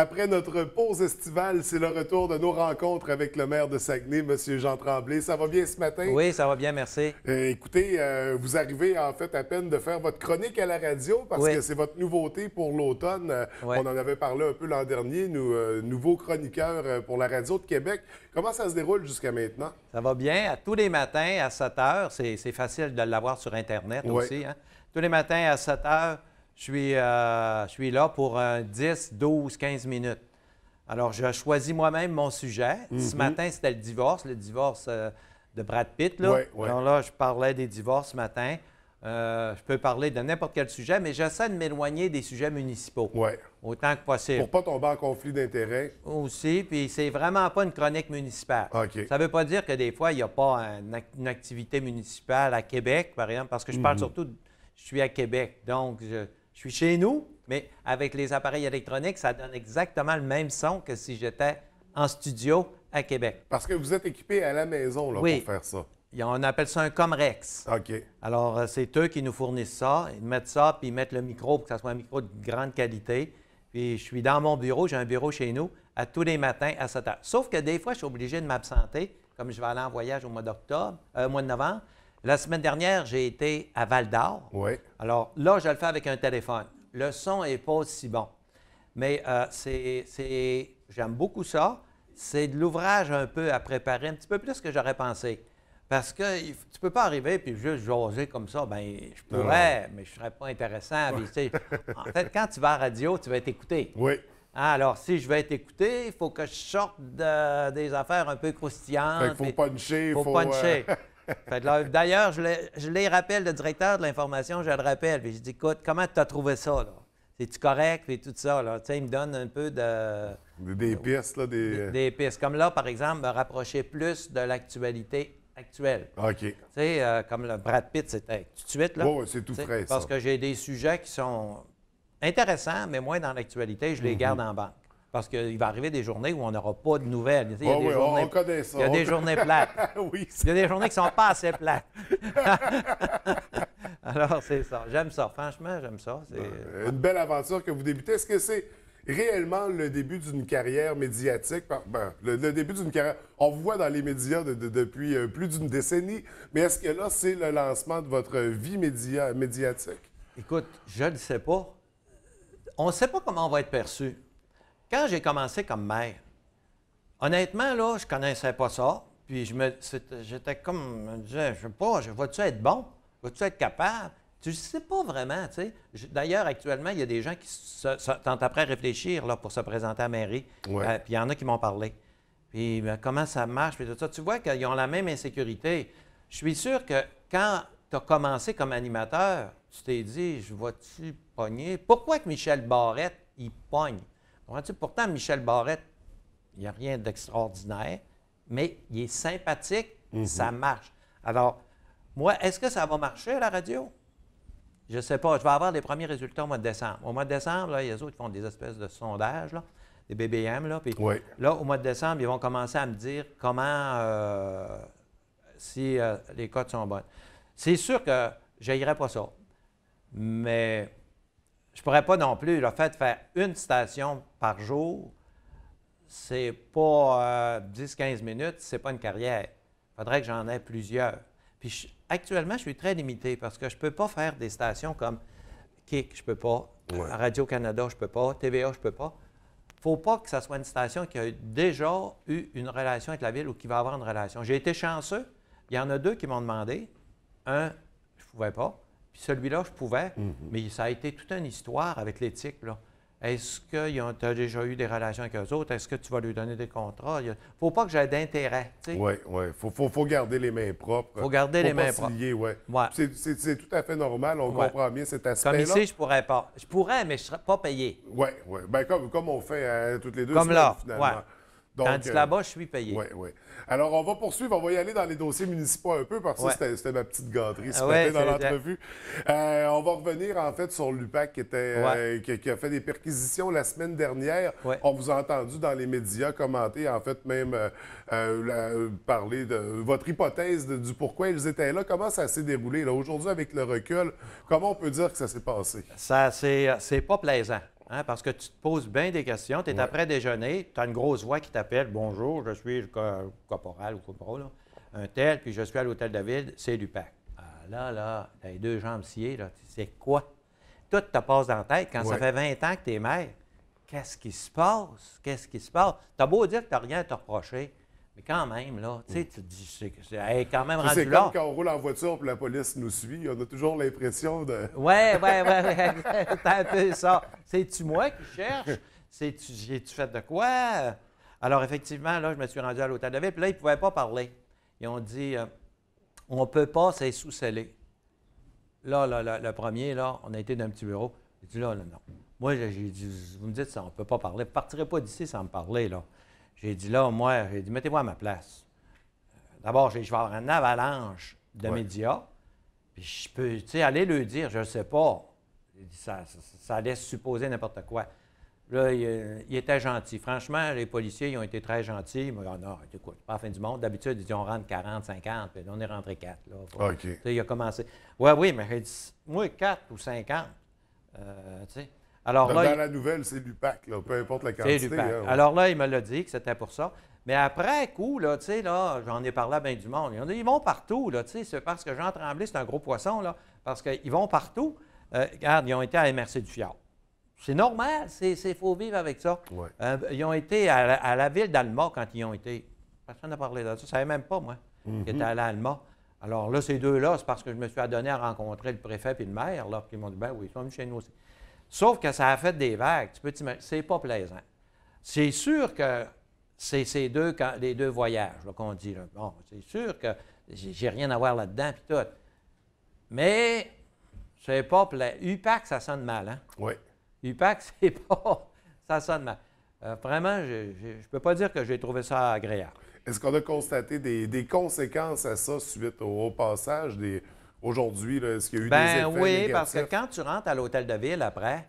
Après notre pause estivale, c'est le retour de nos rencontres avec le maire de Saguenay, M. Jean Tremblay. Ça va bien ce matin? Oui, ça va bien, merci. Euh, écoutez, euh, vous arrivez en fait à peine de faire votre chronique à la radio parce Oui. que c'est votre nouveauté pour l'automne. Euh, Oui. On en avait parlé un peu l'an dernier, nous, euh, nouveaux chroniqueurs euh, pour la radio de Québec. Comment ça se déroule jusqu'à maintenant? Ça va bien. À tous les matins à 7 heures, c'est c'est facile de l'avoir sur Internet Oui. aussi. hein. Tous les matins à 7 heures, je suis, euh, je suis là pour un 10, 12, 15 minutes. Alors, je choisis moi-même mon sujet. Ce Mhm. matin, c'était le divorce, le divorce euh, de Brad Pitt. Là. Oui, oui. Alors là, je parlais des divorces ce matin. Euh, je peux parler de n'importe quel sujet, mais j'essaie de m'éloigner des sujets municipaux Oui. autant que possible. Pour pas tomber en conflit d'intérêts. Aussi, puis c'est vraiment pas une chronique municipale. OK. Ça ne veut pas dire que des fois, il n'y a pas un une activité municipale à Québec, par exemple, parce que je parle Mhm. surtout, de- je suis à Québec, donc je, je suis chez nous, mais avec les appareils électroniques, ça donne exactement le même son que si j'étais en studio à Québec. Parce que vous êtes équipé à la maison là, Oui. pour faire ça. On appelle ça un Comrex. OK. Alors, euh, c'est eux qui nous fournissent ça. Ils mettent ça, puis ils mettent le micro pour que ça soit un micro de grande qualité. Puis je suis dans mon bureau, j'ai un bureau chez nous, à tous les matins à 7 heures. Sauf que des fois, je suis obligé de m'absenter, comme je vais aller en voyage au mois d'octobre, euh, mois de novembre. La semaine dernière, j'ai été à Val d'Or. Oui. Alors là, je le fais avec un téléphone. Le son n'est pas aussi bon. Mais euh, c'est, c'est- j'aime beaucoup ça. C'est de l'ouvrage un peu à préparer, un petit peu plus que j'aurais pensé. Parce que il tu peux pas arriver puis juste jaser comme ça. Ben, je pourrais, mais je serais pas intéressant. Puis, en fait, quand tu vas à la radio, tu vas être écouté. Oui. Ah, Alors, si je vais être écouté, il faut que je sorte de- des affaires un peu croustillantes. Fait qu'il faut puncher. faut faut, puncher. euh, D'ailleurs, je, les- je les rappelle, le directeur de l'information, je le rappelle. Puis je dis, écoute, comment tu as trouvé ça? là? C'est-tu correct? Puis tout ça. Là? Tu sais, il me donne un peu de, des, pistes, là, des... des pistes. Comme là, par exemple, me rapprocher plus de l'actualité actuelle. OK. Tu sais, euh, comme le Brad Pitt, c'était tout de suite. Là, Ouais, ouais, c'est tout frais, Parce ça. que j'ai des sujets qui sont intéressants, mais moins dans l'actualité, je les Mhm. garde en banque. Parce qu'il va arriver des journées où on n'aura pas de nouvelles. Il y a Ouais, des on- journées, on connaît ça. Il y a des journées plates. oui, Il y a des journées qui ne sont pas assez plates. Alors, c'est ça. J'aime ça. Franchement, j'aime ça. C'est- Euh, Une belle aventure que vous débutez. Est-ce que c'est réellement le début d'une carrière médiatique? Ben, le, le début d'une carrière. On vous voit dans les médias de- de- depuis euh, plus d'une décennie, mais est-ce que là, c'est le lancement de votre vie média- médiatique? Écoute, je ne sais pas. On ne sait pas comment on va être perçu. Quand j'ai commencé comme maire, honnêtement, là, je ne connaissais pas ça. Puis je me, j'étais comme, je me disais, je sais pas, je- vas-tu être bon? Vas-tu être capable? Tu ne sais pas vraiment, tu sais. Je- D'ailleurs, actuellement, il y a des gens qui se- se- sont après à réfléchir là, pour se présenter à la mairie. Ouais. Euh, puis il y en a qui m'ont parlé. Puis ben, comment ça marche, puis tout ça. Tu vois qu'ils ont la même insécurité. Je suis sûr que quand tu as commencé comme animateur, tu t'es dit, je vais-tu pogner? Pourquoi que Michel Barrette, il pogne? Pourtant, Michel Barrette, il n'y a rien d'extraordinaire, mais il est sympathique, ça marche. Alors, moi, est-ce que ça va marcher à la radio? Je ne sais pas. Je vais avoir les premiers résultats au mois de décembre. Au mois de décembre, là, les autres font des espèces de sondages, là, des BBM. Là, puis Oui. là, au mois de décembre, ils vont commencer à me dire comment, euh, si euh, les cotes sont bonnes. C'est sûr que je n'irai pas ça. Mais je ne pourrais pas non plus. Le fait de faire une station par jour, c'est pas euh, 10-15 minutes, c'est pas une carrière. Il faudrait que j'en ai plusieurs. Puis je- actuellement, je suis très limité parce que je ne peux pas faire des stations comme Kik, je ne peux pas. Ouais. Radio-Canada, je ne peux pas. TVA, je ne peux pas. Il ne faut pas que ça soit une station qui a déjà eu une relation avec la ville ou qui va avoir une relation. J'ai été chanceux. Il y en a deux qui m'ont demandé. Un, je ne pouvais pas. Puis celui-là, je pouvais. Mais ça a été toute une histoire avec l'éthique. là. Est-ce que tu as déjà eu des relations avec eux autres? Est-ce que tu vas lui donner des contrats? Il ne faut pas que j'aie d'intérêt. Oui, oui. Il faut, faut- faut garder les mains propres. Faut garder les mains propres. lier, ouais. Ouais. C'est- tout à fait normal. On Ouais. comprend bien cet Comme aspect-là. ici, je pourrais pas. Je pourrais, mais je ne serais pas payé. Oui, oui. Ben, comme, comme on fait euh, toutes les deux Comme semaines, là, finalement. Donc, Tandis euh, que là-bas, je suis payé. Oui, oui. Alors, on va poursuivre. On va y aller dans les dossiers municipaux un peu parce que Ouais. c'était- c'était ma petite gâterie ce ouais, matin dans l'entrevue. Euh, on va revenir, en fait, sur l'UPAC qui, était, euh, qui, qui a fait des perquisitions la semaine dernière. On vous a entendu dans les médias commenter, en fait, même euh, euh, la- euh, parler de votre hypothèse de- du pourquoi ils étaient là. Comment ça s'est déroulé? là? Aujourd'hui, avec le recul, comment on peut dire que ça s'est passé? Ça, c'est, c'est pas plaisant. Hein, parce que tu te poses bien des questions. Tu es Ouais. après déjeuner, tu as une grosse voix qui t'appelle. Bonjour, je suis le co- caporal ou caporal, là, un tel, puis je suis à l'hôtel de ville, c'est l'UPAC. Ah, là, là, t'as les deux jambes sciées, là. C'est quoi? Tout te passe dans la tête quand ça fait 20 ans que tu es maire. Qu'est-ce qui se passe? Qu'est-ce qui se passe? Tu as beau dire que tu n'as rien à te reprocher, mais quand même, là, tu sais, tu te dis, c'est c'est hey, quand même C'est rendu comme là. quand on roule en voiture et la police nous suit, on a toujours l'impression de. Ouais, ouais, ouais, ouais. C'est un peu ça. C'est-tu moi qui cherche? C'est-tu, j'ai-tu fait de quoi? Alors, effectivement, là, je me suis rendu à l'hôtel de ville, puis là, ils ne pouvaient pas parler. Ils ont dit, euh, on ne peut pas, c'est sous-scellé. Là, là, là, le premier, là, on a été dans un petit bureau. J'ai dit, là, là, non. Moi, j'ai dit, vous me dites ça, on ne peut pas parler. Vous ne partirez pas d'ici sans me parler, là. J'ai dit, là, moi, j'ai dit, mettez-moi à ma place. Euh, D'abord, je vais avoir une avalanche de Ouais. médias. Puis je peux, tu sais, aller le dire, je ne sais pas. Dit, Ça, ça, ça laisse supposer n'importe quoi. Là, il, il était gentil. Franchement, les policiers, ils ont été très gentils. Ils m'ont dit, Ah non, écoute, pas la fin du monde. D'habitude, ils disent, on rentre 40, 50. Puis là, on est rentré 4. Là. OK. il a commencé. Oui, oui, mais j'ai dit, moi, 4 ou 50. Euh, tu sais. Alors Dans, là, dans il- la nouvelle, c'est l'UPAC, là, peu importe la c'est quantité. du pack. hein. Alors là, il me l'a dit que c'était pour ça. Mais après coup, là, tu sais, là, j'en ai parlé à bien du monde. Ils ont dit, ils vont partout, là, tu sais, c'est parce que Jean Tremblay, c'est un gros poisson, là, parce qu'ils vont partout. Euh, regarde, ils ont été à la MRC du Fjord. C'est normal, c'est il faut vivre avec ça. Ouais. Euh, ils ont été à la, à la ville d'Alma quand ils ont été. Personne n'a parlé de ça. Je ne savais même pas, moi, qu'ils étaient allés à Alma. Alors là, ces deux-là, c'est parce que je me suis adonné à rencontrer le préfet et le maire, là, ils m'ont dit, ben oui, ils sont venus chez nous aussi. Sauf que ça a fait des vagues. Tu peux t'imaginer, c'est pas plaisant. C'est sûr que c'est ces deux, quand- les deux voyages là, qu'on dit. Là. Bon, c'est sûr que j'ai j'ai rien à voir là-dedans, puis tout. Mais c'est pas plaisant. UPAC, ça sonne mal, hein? Oui. UPAC, c'est pas. Ça sonne mal. Euh, vraiment, je ne peux pas dire que j'ai trouvé ça agréable. Est-ce qu'on a constaté des, des conséquences à ça suite au, au passage des. Aujourd'hui, est-ce qu'il y a eu des effets Ben oui, parce que quand tu rentres à l'hôtel de ville après,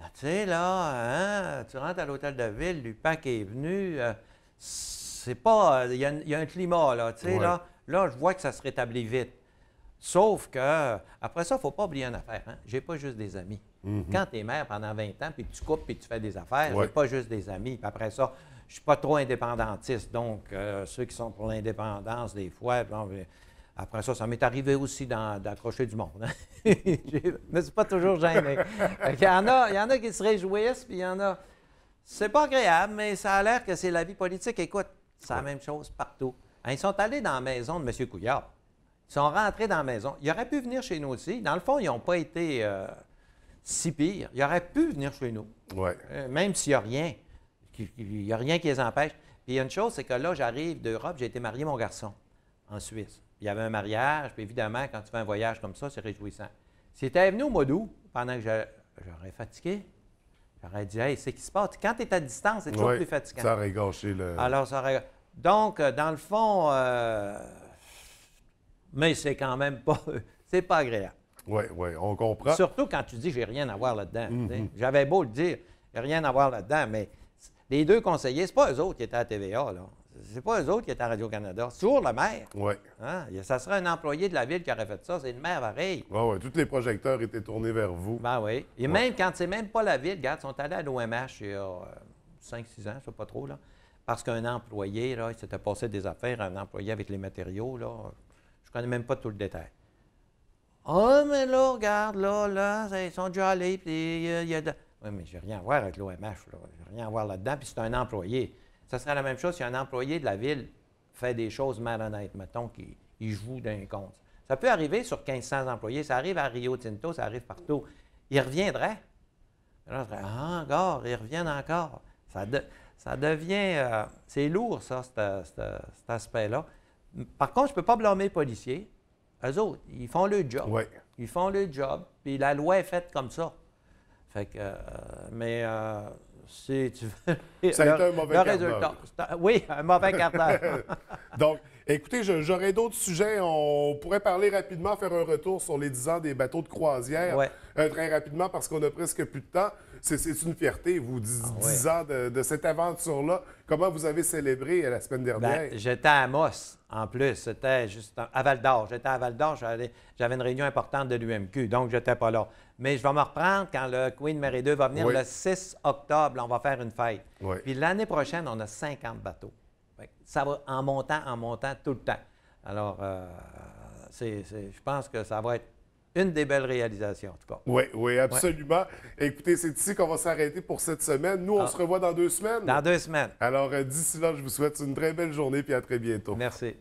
ah, tu sais, là, hein, tu rentres à l'hôtel de ville, l'UPAC est venu, euh, c'est pas. Il y, a un- il y a un climat, là, tu sais, Ouais. là. Là, je vois que ça se rétablit vite. Sauf que, après ça, il ne faut pas oublier une affaire. Hein? J'ai pas juste des amis. Quand tu es maire pendant 20 ans, puis tu coupes, puis tu fais des affaires, Ouais. j'ai pas juste des amis. Puis après ça, je suis pas trop indépendantiste. Donc, euh, ceux qui sont pour l'indépendance, des fois, bon, ben, après ça, ça m'est arrivé aussi d'accrocher du monde. hein. J'ai- Mais c'est pas toujours gêné. Qu'il y, en a, il y en a qui se réjouissent, puis il y en a. C'est pas agréable, mais ça a l'air que c'est la vie politique. Écoute, c'est la même chose partout. Hein, Ils sont allés dans la maison de M. Couillard. Ils sont rentrés dans la maison. Ils auraient pu venir chez nous aussi. Dans le fond, ils n'ont pas été euh, si pires. Ils auraient pu venir chez nous, Ouais. euh, même s'il n'y a rien. Il n'y a rien qui les empêche. Puis il y a une chose, c'est que là, j'arrive d'Europe, j'ai été marié mon garçon en Suisse. Il y avait un mariage, puis évidemment, quand tu fais un voyage comme ça, c'est réjouissant. S'il était venu au mois d'août, pendant que j'aurais fatigué, j'aurais dit, hey, c'est qui se passe? Quand tu es à distance, c'est toujours plus fatigant. Ça aurait gâché le. Alors, ça aurait- Donc, euh, dans le fond, euh, mais c'est quand même pas, c'est pas agréable. Oui, oui, on comprend. Surtout quand tu dis j'ai rien à voir là-dedans. Mhm. J'avais beau le dire, j'ai rien à voir là-dedans, mais les deux conseillers, c'est pas eux autres qui étaient à TVA, là. C'est pas eux autres qui étaient à Radio-Canada. C'est toujours le maire. Oui. hein? Ça serait un employé de la ville qui aurait fait ça. C'est le maire pareil. Oui, oui. Tous les projecteurs étaient tournés vers vous. Ben oui. Et même quand c'est même pas la ville, regarde, ils sont allés à l'OMH il y a 5-6 ans, je sais pas trop, là. Parce qu'un employé, là, il s'était passé des affaires, un employé avec les matériaux, là. Je connais même pas tout le détail. Ah, mais là, regarde, là, là, ils sont déjà allés, puis il y a de... Oui, mais j'ai rien à voir avec l'OMH, là. J'ai rien à voir là-dedans, puis c'est un employé. Ça serait la même chose si un employé de la ville fait des choses malhonnêtes, mettons, qu'il il joue d'un compte. Ça peut arriver sur 1500 employés, ça arrive à Rio Tinto, ça arrive partout. Il reviendrait. Là, je dirais, ah, encore, ils reviennent encore. Ça, de- ça devient. euh, c'est lourd, ça, cet, aspect-là. Par contre, je ne peux pas blâmer les policiers. Eux autres, ils font le job. Oui. Ils font le job, puis la loi est faite comme ça. Fait que, euh, mais euh, si tu veux. Ça a été un mauvais quart résultat. d'heure. c'est un- Oui, un mauvais quart d'heure. Donc, Écoutez, j'aurais d'autres sujets. On pourrait parler rapidement, faire un retour sur les 10 ans des bateaux de croisière. Ouais. Euh, très rapidement, parce qu'on a presque plus de temps. C'est- une fierté, vous, 10, Ah 10 ans de, de cette aventure-là. Comment vous avez célébré euh, la semaine dernière? Ben, j'étais à Amos, en plus. C'était juste à Val d'Or. J'étais à Val d'Or, j'avais une réunion importante de l'UMQ, donc j'étais pas là. Mais je vais me reprendre quand le Queen Mary 2 va venir Oui. le 6 octobre. on va faire une fête. Oui. Puis l'année prochaine, on a 50 bateaux. Ça va en montant, en montant tout le temps. Alors, euh, c'est- c'est- je pense que ça va être une des belles réalisations, en tout cas. Oui, oui, absolument. Écoutez, c'est ici qu'on va s'arrêter pour cette semaine. Nous, on Ah. se revoit dans deux semaines. Dans deux semaines. Alors, euh, d'ici là, je vous souhaite une très belle journée puis à très bientôt. Merci.